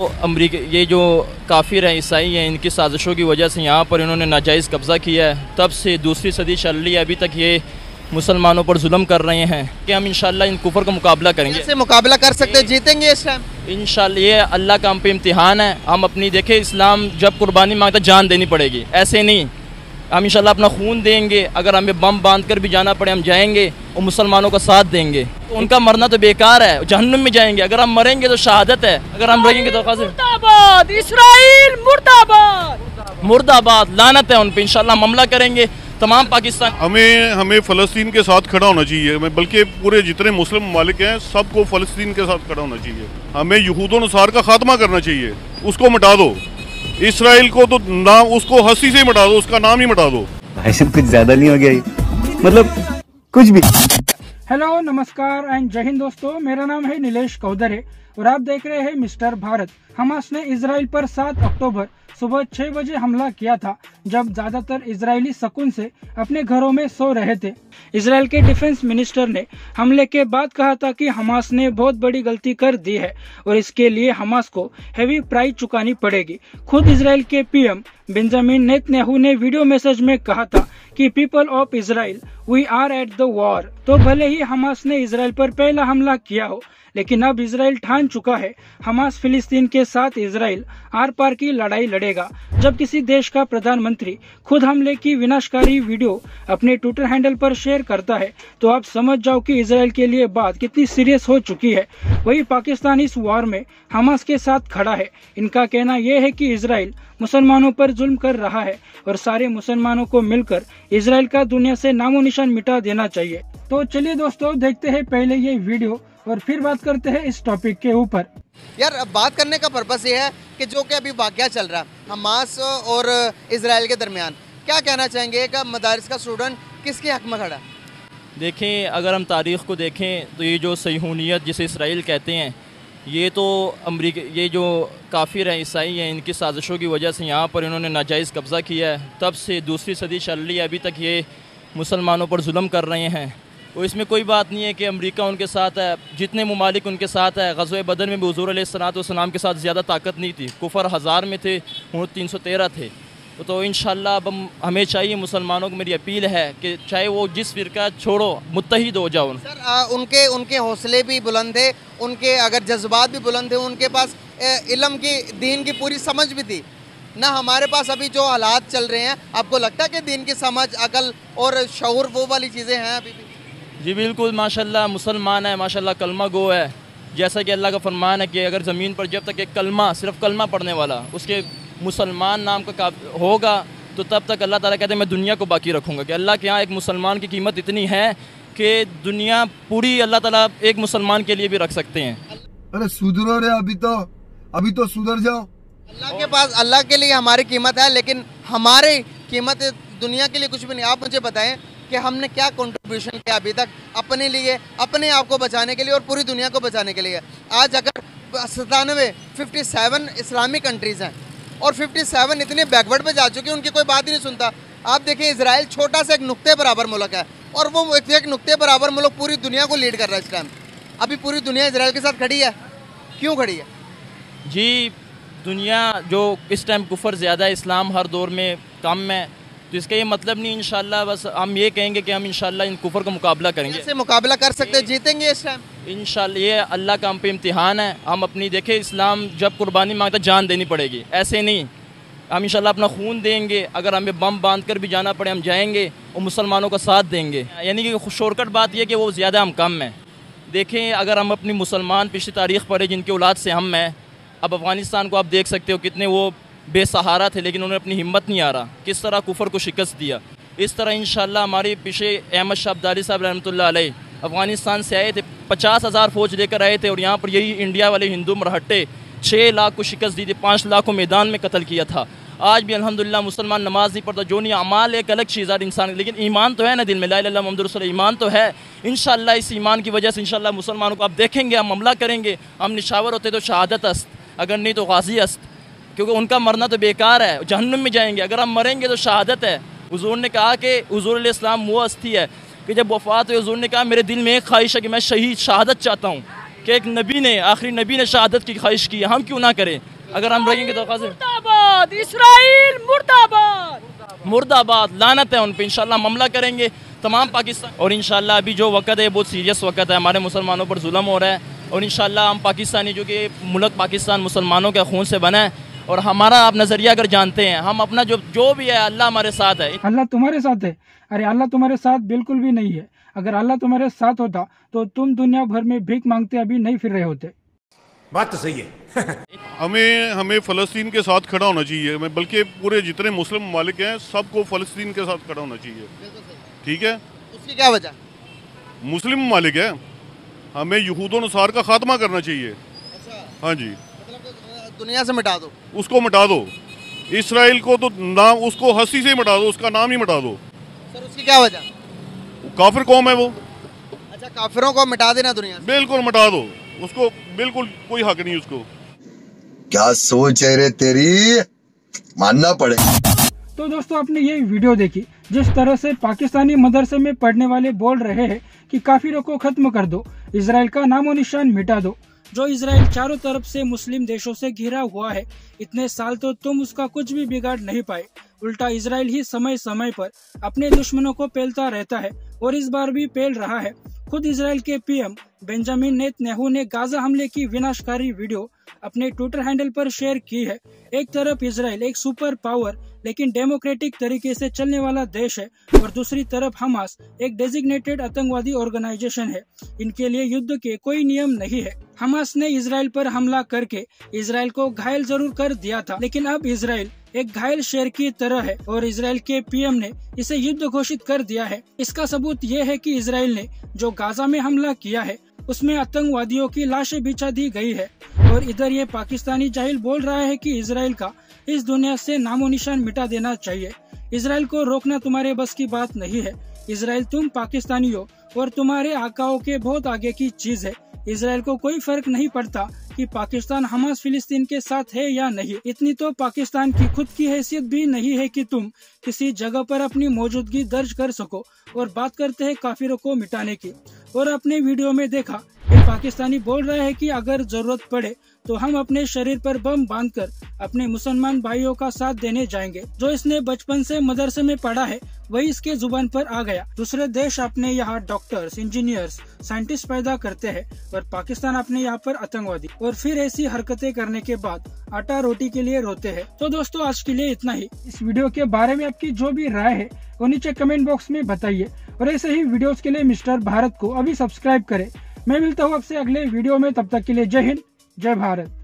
तो अमरीका ये जो काफिर हैं ईसाई हैं इनकी साजिशों की वजह से यहाँ पर इन्होंने नाजायज़ कब्ज़ा किया है। तब से दूसरी सदी चल रही है। अभी तक ये मुसलमानों पर जुल्म कर रहे हैं कि हम इंशाल्लाह इन कुफर का मुकाबला करेंगे। इससे मुकाबला कर सकते हैं? जीतेंगे इस टाइम इंशाल्लाह ये अल्लाह का हम पे इम्तिहान है। हम अपनी देखें इस्लाम जब कुर्बानी माँगता जान देनी पड़ेगी। ऐसे नहीं। हम इंशाल्लाह अपना खून देंगे। अगर हमें बम बाँध कर भी जाना पड़े हम जाएँगे और मुसलमानों का साथ देंगे। तो उनका मरना तो बेकार है जहन्नुम में जाएँगे। अगर हम मरेंगे तो शहादत है। अगर हम रहेंगे तो मुर्दाबाद इसराइल मुर्दाबाद। मुर्दाबाद लानत है उन पर इंशाल्लाह हम हमला करेंगे। तमाम पाकिस्तान हमें हमें फ़लस्तीन के साथ खड़ा होना चाहिए। हमें बल्कि पूरे जितने मुस्लिम ममालिक हैं सबको फ़लस्तीन के साथ खड़ा होना चाहिए। हमें यहूद नसार का खात्मा करना चाहिए। उसको मिटा दो। इसराइल को तो नाम उसको हँसी से मिटा दो उसका नाम ही मिटा दो। भाई साहब कुछ ज़्यादा नहीं हो गया मतलब कुछ भी। हेलो नमस्कार एंड जय हिंद दोस्तों। मेरा नाम है नीलेश कौदरे और आप देख रहे हैं मिस्टर भारत। हमास ने इसराइल पर 7 अक्टूबर सुबह छह बजे हमला किया था जब ज़्यादातर इजरायली सकून से अपने घरों में सो रहे थे। इसराइल के डिफेंस मिनिस्टर ने हमले के बाद कहा था कि हमास ने बहुत बड़ी गलती कर दी है और इसके लिए हमास को हैवी प्राइस चुकानी पड़ेगी। खुद इसराइल के पीएम बेंजामिन नेतन्याहू ने वीडियो मैसेज में कहा था कि, people of Israel, we are at the war. तो भले ही हमास ने इसराइल पर पहला हमला किया हो लेकिन अब इसराइल ठान चुका है। हमास फिलिस्तीन के साथ इसराइल आर पार की लड़ाई लड़ेगा। जब किसी देश का प्रधानमंत्री खुद हमले की विनाशकारी वीडियो अपने ट्विटर हैंडल पर शेयर करता है तो आप समझ जाओ कि इसराइल के लिए बात कितनी सीरियस हो चुकी है। वही पाकिस्तान इस वॉर में हमास के साथ खड़ा है। इनका कहना यह है कि इसराइल मुसलमानों पर जुल्म कर रहा है और सारे मुसलमानों को मिलकर इसराइल का दुनिया से नामो निशान मिटा देना चाहिए। तो चलिए दोस्तों, देखते हैं पहले ये वीडियो। और फिर बात करते हैं इस टॉपिक के ऊपर। यार अब बात करने का पर्पस ये है कि जो कि अभी वाक़ चल रहा है हमास और इसराइल के दरमियान क्या कहना चाहेंगे कि मदारस का स्टूडेंट किसके हक में खड़ा? देखें अगर हम तारीख़ को देखें तो ये जो सहीहूनीत जिसे इसराइल कहते हैं ये तो अमरीका ये जो काफिर हैं ईसाई हैं इनकी साजिशों की वजह से यहाँ पर इन्होंने नाजायज़ कब्ज़ा किया है। तब से दूसरी सदी चल रही है अभी तक ये मुसलमानों पर जुल्म कर रहे हैं। और इसमें कोई बात नहीं है कि अमेरिका उनके साथ है जितने ममालिक उनके साथ है गजो बदन में भी हजूर सलाम के साथ ज़्यादा ताकत नहीं थी। कुफर हज़ार में थे वो तीन सौ तेरह थे। तो इन अब हम चाहिए मुसलमानों को मेरी अपील है कि चाहे वो जिस फिरका छोड़ो मुतहद हो जाओ। सर आ, उनके उनके हौसले भी बुलंद थे उनके अगर जज्बात भी बुलंद थे उनके पास इलम की दीन की पूरी समझ भी थी। ना हमारे पास अभी जो हालात चल रहे हैं आपको लगता है कि दीन की समझ अकल और शूर वो वाली चीज़ें हैं अभी भी? जी बिल्कुल माशाल्लाह मुसलमान है माशाल्लाह कलमा गो है। जैसा कि अल्लाह का फरमान है कि अगर ज़मीन पर जब तक एक कलमा सिर्फ़ कलमा पढ़ने वाला उसके मुसलमान नाम का होगा तो तब तक अल्लाह ताला कहते हैं मैं दुनिया को बाकी रखूँगा। कि अल्लाह के यहाँ एक मुसलमान की कीमत इतनी है कि दुनिया पूरी अल्लाह ताला एक मुसलमान के लिए भी रख सकते हैं। अरे सुधरो रे अभी तो अभी तो सुधर जाओ। अल्लाह के पास अल्लाह के लिए हमारी कीमत है लेकिन हमारी कीमत दुनिया के लिए कुछ भी नहीं। आप मुझे बताएँ कि हमने क्या कंट्रीब्यूशन किया अभी तक अपने लिए, अपने आप को बचाने के लिए और पूरी दुनिया को बचाने के लिए। आज अगर सतानवे फिफ्टी सेवन इस्लामिक कंट्रीज़ हैं और फिफ्टी सेवन इतने बैकवर्ड पे जा चुके हैं, उनकी कोई बात ही नहीं सुनता। आप देखें इसराइल छोटा सा एक नुकते बराबर मुल्क है और वो एक नुकते बराबर मुल्क पूरी दुनिया को लीड कर रहा है इस टाइम अभी पूरी दुनिया इसराइल के साथ खड़ी है। क्यों खड़ी है? जी, दुनिया जो इस टाइम कुफर ज़्यादा इस्लाम हर दौर में कम है तो इसका ये मतलब नहीं इन बस हम ये कहेंगे कि हम इन इन कुफर का मुकाबला करेंगे। कैसे मुकाबला कर सकते हैं? जीतेंगे इस टाइम इन ये अल्लाह का हम पे इम्तिहान है। हम अपनी देखे इस्लाम जब कुर्बानी माँगता जान देनी पड़ेगी। ऐसे नहीं। हम इन अपना खून देंगे। अगर हमें बम बाँध कर भी जाना पड़े हम जाएँगे और मुसलमानों का साथ देंगे। यानी कि शोरकट बात यह कि वो ज़्यादा हम कम हैं। देखें अगर हम अपनी मुसलमान पिछली तारीख पढ़े जिनके औलाद से हम हैं अब अफ़गानिस्तान को आप देख सकते हो कितने वो बेसहारा थे, लेकिन उन्होंने अपनी हिम्मत नहीं आ रहा किस तरह कुफर को शिकस्त दिया? इस तरह इन हमारे पीछे अहमद शाह अब्दाली साहब रहमत अफ़गानिस्तान से आए थे, पचास हज़ार फौज लेकर आए थे और यहाँ पर यही इंडिया वाले हिंदू मरहट्टे छः लाख को शिकस्त दी थी, पाँच लाख को मैदान में कत्ल किया था। आज भी अलहमदिल्ला मुसलमान नमाज़ नहीं पढ़ता, जो नहीं, अमाल एक अलग चीज़ है इंसान लेकिन ईमान तो है ना दिल में, ला मोहम्मद ईमान तो है। इन इस ईमान की वजह से इन मुसलमानों को आप देखेंगे, हम हमला करेंगे, हम निशावर होते तो शहादत अस्त, अगर नहीं तो गाजी अस्त। क्योंकि उनका मरना तो बेकार है जहन्नुम में जाएँगे। अगर हम मरेंगे तो शहादत है। हजूर ने कहा कि हजूर इस्लाम वो हस्ती है कि जब वफात हुई हजूर ने कहा मेरे दिल में एक ख्वाहिश है कि मैं शहीद शहादत चाहता हूँ कि एक नबी ने आखिरी नबी ने शहादत की ख्वाहिश की हम क्यों ना करें? अगर हम रहेंगे तो मुर्दाबाद इसराइल मुर्दाबाद। मुर्दाबाद लानत है उन पर इंशाल्लाह हमला करेंगे। तमाम पाकिस्तान और इंशाल्लाह अभी जो वक्त है बहुत सीरियस वक्त है। हमारे मुसलमानों पर जुल्म हो रहा है और इंशाल्लाह हम पाकिस्तानी जो कि मुल्क पाकिस्तान मुसलमानों के खून से बना है। और हमारा आप नज़रिया अगर जानते हैं हम अपना जो जो भी है अल्लाह हमारे साथ है। अल्लाह तुम्हारे साथ है? अरे अल्लाह तुम्हारे साथ बिल्कुल भी नहीं है। अगर अल्लाह तुम्हारे साथ होता तो तुम दुनिया भर में भीख मांगते अभी नहीं फिर रहे होते। बात तो सही है। हमें हमें फ़लस्तीन के साथ खड़ा होना चाहिए। मैं बल्कि पूरे जितने मुस्लिम ममालिक हैं सबको फ़लस्तीन के साथ खड़ा होना चाहिए। ठीक है? उसकी क्या वजह? मुस्लिम ममालिक है। हमें यहूद नसार का खात्मा करना चाहिए। अच्छा। हाँ जी। मतलब दुनिया से मिटा दो। उसको मिटा दो। इसराइल को तो नाम उसको हँसी से ही मिटा दो उसका नाम ही मिटा दो। सर उसकी क्या वजह? काफिर कौम है वो। अच्छा काफिरों को मिटा देना दुनिया से। बिल्कुल मिटा दो। उसको बिल्कुल कोई हक नहीं उसको। क्या सोच है रे तेरी? मानना पड़ेगा। तो दोस्तों आपने ये वीडियो देखी जिस तरह से पाकिस्तानी मदरसे में पढ़ने वाले बोल रहे हैं कि काफिरों को खत्म कर दो इसराइल का नामो निशान मिटा दो। जो इसराइल चारों तरफ़ से मुस्लिम देशों से घिरा हुआ है। इतने साल तो तुम उसका कुछ भी बिगाड़ नहीं पाए। उल्टा इसराइल ही समय समय पर अपने दुश्मनों को पेलता रहता है और इस बार भी पेल रहा है। खुद इसराइल के पीएम बेंजामिन नेतन्याहू ने गाजा हमले की विनाशकारी वीडियो अपने ट्विटर हैंडल पर शेयर की है। एक तरफ़ इसराइल एक सुपर पावर, लेकिन डेमोक्रेटिक तरीके से चलने वाला देश है, और दूसरी तरफ़ हमास एक डेजिग्नेटेड आतंकवादी ऑर्गेनाइजेशन है। इनके लिए युद्ध के कोई नियम नहीं है। हमास ने इसराइल पर हमला करके इसराइल को घायल ज़रूर कर दिया था, लेकिन अब इसराइल एक घायल शेर की तरह है और इसराइल के पीएम ने इसे युद्ध घोषित कर दिया है। इसका सबूत ये है कि इसराइल ने जो गाजा में हमला किया है, उसमें आतंकवादियों की लाशें बिछा दी गई है। और इधर ये पाकिस्तानी जाहिल बोल रहा है कि इसराइल का इस दुनिया से नामो निशान मिटा देना चाहिए। इसराइल को रोकना तुम्हारे बस की बात नहीं है। इसराइल तुम पाकिस्तानियों और तुम्हारे आकाओं के बहुत आगे की चीज़ है। इसराइल को कोई फ़र्क नहीं पड़ता कि पाकिस्तान हमास फिलिस्तीन के साथ है या नहीं। इतनी तो पाकिस्तान की खुद की हैसियत भी नहीं है कि तुम किसी जगह पर अपनी मौजूदगी दर्ज कर सको और बात करते हैं काफिरों को मिटाने की। और अपने वीडियो में देखा पाकिस्तानी बोल रहे हैं कि अगर ज़रूरत पड़े तो हम अपने शरीर पर बम बांधकर अपने मुसलमान भाइयों का साथ देने जाएँगे। जो इसने बचपन से मदरसे में पढ़ा है वही इसके ज़ुबान पर आ गया। दूसरे देश अपने यहाँ डॉक्टर्स इंजीनियर्स साइंटिस्ट पैदा करते हैं और पाकिस्तान अपने यहाँ पर आतंकवादी। और फिर ऐसी हरकतें करने के बाद आटा रोटी के लिए रोते हैं। तो दोस्तों, आज के लिए इतना ही। इस वीडियो के बारे में आपकी जो भी राय है, वो नीचे कमेंट बॉक्स में बताइए। और ऐसे ही वीडियोस के लिए मिस्टर भारत को अभी सब्सक्राइब करें। मैं मिलता हूँ आपसे अगले वीडियो में, तब तक के लिए जय हिंद, जय भारत।